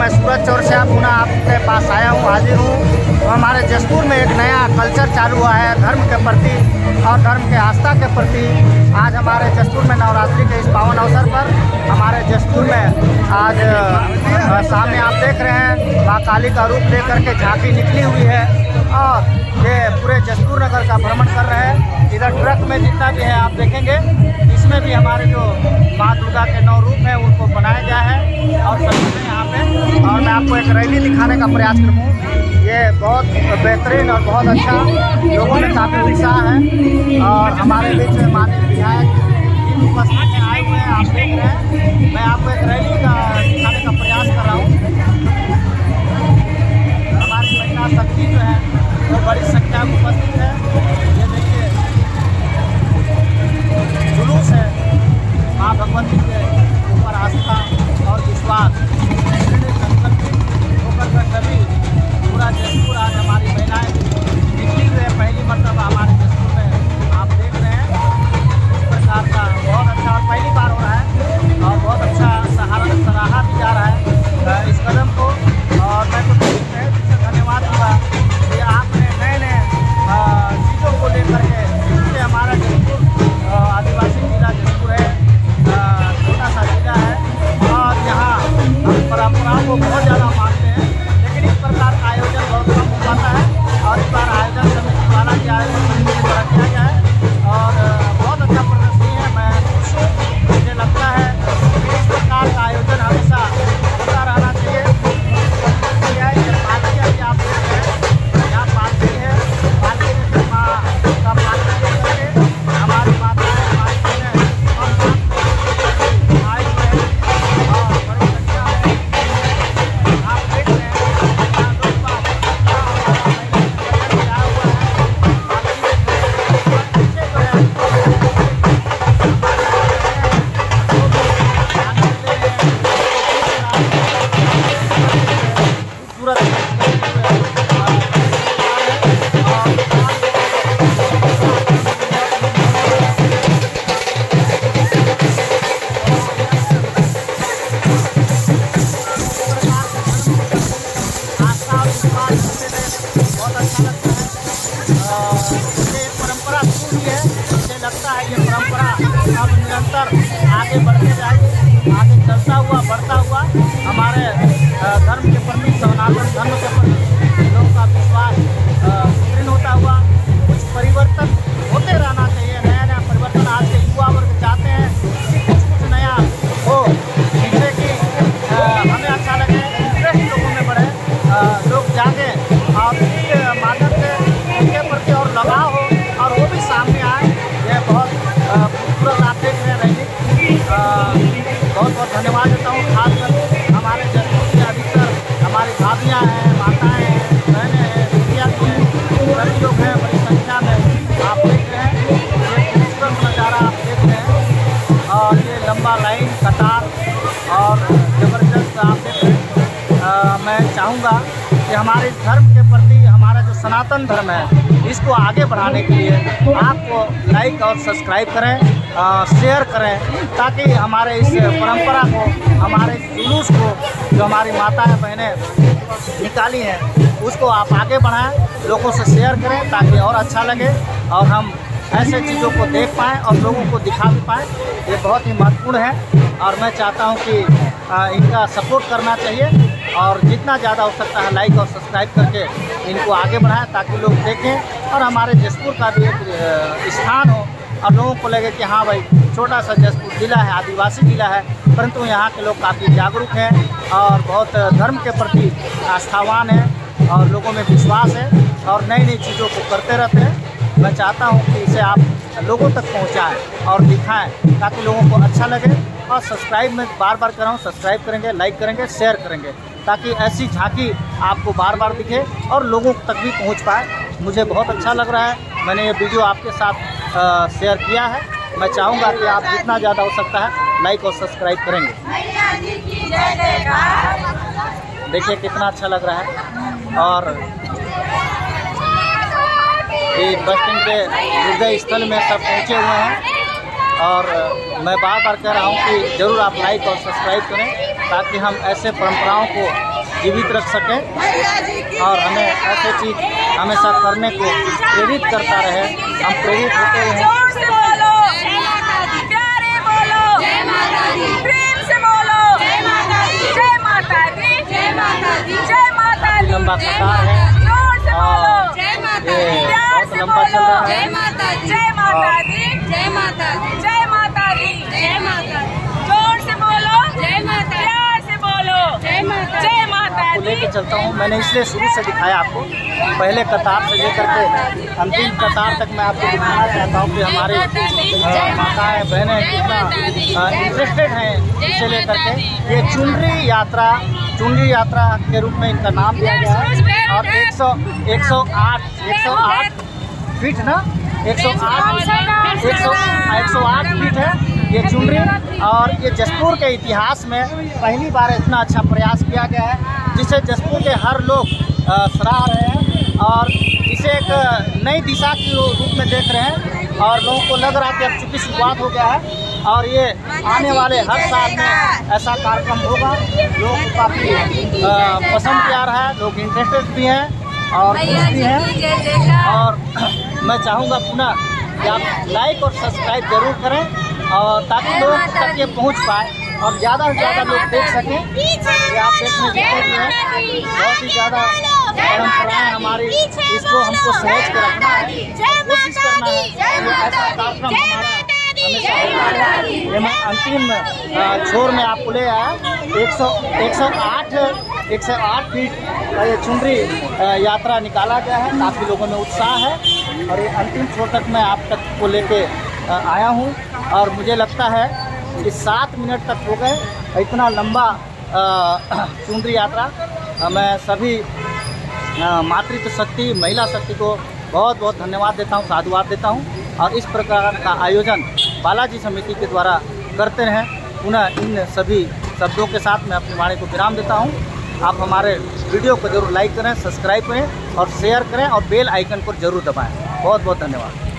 मैं सूरज चौर से आप पुनः आपके पास आया हूँ, हाजिर हूँ। तो हमारे जसपुर में एक नया कल्चर चालू हुआ है, धर्म के प्रति और धर्म के आस्था के प्रति। आज हमारे जसपुर में नवरात्रि के इस पावन अवसर पर हमारे जसपुर में आज सामने आप देख रहे हैं, माँ काली का रूप लेकर के झांकी निकली हुई है। और ये पूरे जसपुर नगर का भ्रमण कर रहे हैं। इधर ट्रक में जितना भी है, आप देखेंगे। उसमें भी हमारे जो माँ दुर्गा के नौ रूप है, उनको बनाया गया है। और सब यहाँ पे, और मैं आपको एक रैली दिखाने का प्रयास करूँ ये बहुत बेहतरीन और बहुत अच्छा लोगों में काफ़ी उत्साह है। और हमारे बीच में माननीय विधायक उपस्थित निरंतर आगे बढ़ते जाए आगे चलता हुआ में खासकर हमारे जनों के अधिकतर हमारी भाभियाँ हैं, माताएँ हैं, बहनें हैं, बेटियाँ भी हैं, सभी लोग हैं, बड़ी संख्या में आप देख रहे हैं। ये खूबसूरत नज़ारा आप देख रहे हैं। और ये लंबा लाइन, कतार और ज़बरदस्त आप देख रहे हैं। मैं चाहूँगा कि हमारे धर्म के प्रति हम सनातन धर्म है। इसको आगे बढ़ाने के लिए आपको लाइक और सब्सक्राइब करें शेयर करें, ताकि हमारे इस परंपरा को, हमारे जुलूस को, जो हमारी माता है बहनें निकाली हैं, उसको आप आगे बढ़ाएँ, लोगों से शेयर करें, ताकि और अच्छा लगे, और हम ऐसे चीज़ों को देख पाएँ और लोगों को दिखा भी पाएँ। ये बहुत ही महत्वपूर्ण है, और मैं चाहता हूँ कि इनका सपोर्ट करना चाहिए, और जितना ज़्यादा हो सकता है लाइक और सब्सक्राइब करके इनको आगे बढ़ाएँ ताकि लोग देखें और हमारे जसपुर का भी एक स्थान हो। और लोगों को लगे कि हाँ भाई, छोटा सा जसपुर ज़िला है, आदिवासी ज़िला है, परंतु यहाँ के लोग काफ़ी जागरूक हैं और बहुत धर्म के प्रति आस्थावान हैं और लोगों में विश्वास है और नई नई चीज़ों को करते रहते हैं। मैं चाहता हूँ कि इसे आप लोगों तक पहुँचाएँ और दिखाएँ ताकि लोगों को अच्छा लगे। और सब्सक्राइब में बार बार कर रहा हूँ सब्सक्राइब करेंगे लाइक करेंगे शेयर करेंगे ताकि ऐसी झांकी आपको बार बार दिखे और लोगों तक भी पहुँच पाए। मुझे बहुत अच्छा लग रहा है। मैंने ये वीडियो आपके साथ शेयर किया है। मैं चाहूँगा कि आप जितना ज़्यादा हो सकता है लाइक और सब्सक्राइब करेंगे। देखिए कितना अच्छा लग रहा है। और कि बस स्टैंड के हृदय स्थल में सब पहुँचे हुए हैं। और मैं बार बार कह रहा हूँ कि ज़रूर आप लाइक और सब्सक्राइब करें ताकि हम ऐसे परंपराओं को जीवित रख सकें और हमें ऐसे चीज़ हमेशा करने को प्रेरित करता रहे। हम प्रेरित होते रहें। जय माता दी प्यार से बोलो जय माता दी जय माता दी जय माता दी जय माता दी जय माता दी ज़ोर से बोलो जय माता प्यार से बोलो जय माता जय माता दी लेके चलता हूँ मैंने इसलिए शुरू से दिखाया आपको पहले कतार से लेकर के अंतिम कतार तक मैं आपको दिखाना चाहता हूँ कि हमारे अ, माताएँ बहनें कितना इंटरेस्टेड हैं इसे लेकर के ये चुनरी यात्रा चुनरी यात्रा के रूप में इनका नाम दिया गया है। और 100 108 108 फीट ना? 108 100 108 फीट है ये चुनरी और ये जसपुर के इतिहास में पहली बार इतना अच्छा प्रयास किया गया है जिसे जसपुर के हर लोग सराह रहे हैं और इसे एक नई दिशा के रूप में देख रहे हैं। और लोगों को लग रहा है कि अब चूँकि शुरुआत हो गया है और ये आने वाले हर साल में ऐसा कार्यक्रम होगा लोग काफ़ी पसंद किया रहा है लोग इंटरेस्टेड भी हैं और भी हैं। और मैं चाहूँगा पुनः कि आप लाइक और सब्सक्राइब ज़रूर करें और ताकि लोग तक ये पहुँच पाए और ज़्यादा से ज़्यादा लोग देख सकें कि आप देखने जितने भी हैं बहुत ही ज़्यादा परंपराएँ हमारी इसको हमको सहेज के रखना है। कोशिश करना है ऐसा कार्यक्रम हमारा ये अंतिम छोर में आपको ले आया। एक सौ एक सौ आठ, एक सौ आठ फीट का ये चुनरी यात्रा निकाला गया है। काफ़ी लोगों में उत्साह है। और ये अंतिम छोर तक मैं आप तक को लेके आया हूँ। और मुझे लगता है कि सात मिनट तक हो गए। इतना लंबा चुनरी यात्रा। मैं सभी मातृत्व शक्ति, महिला शक्ति को बहुत बहुत धन्यवाद देता हूँ, साधुवाद देता हूँ। और इस प्रकार का आयोजन बालाजी समिति के द्वारा करते हैं पुनः इन सभी शब्दों के साथ मैं अपनी वाणी को विराम देता हूँ। आप हमारे वीडियो को ज़रूर लाइक करें, सब्सक्राइब करें और शेयर करें और बेल आइकन को ज़रूर दबाएँ। बहुत बहुत धन्यवाद।